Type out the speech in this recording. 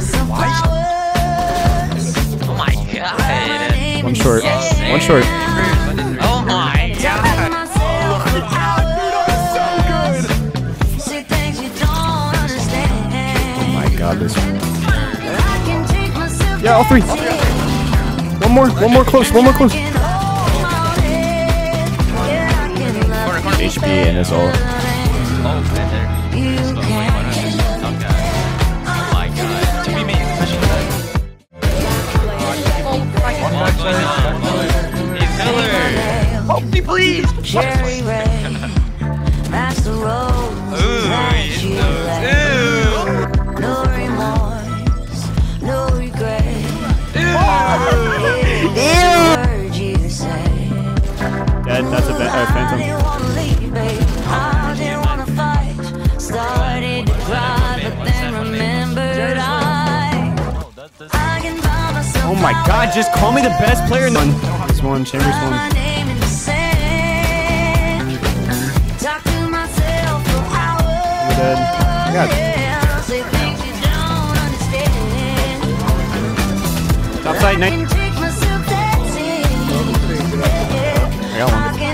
Oh my god. One short. One short. Oh my god. Oh my god, this one. Yeah, all three. One more. One more close. One more close. HP and his ult. Oh, Feller. Help me, please. Cherry Ray, that's the road Ooh, you those. No remorse, no regret. Word you That's a ba- uh, phantom. Started to cry, but then remembered I. my god, just call me the best player in the. This one. Chambers one. name in the sand. Talk to myself for hours. Dead. God. Yeah, say things you don't understand. Top side. I Night. can take myself dancing. I got one.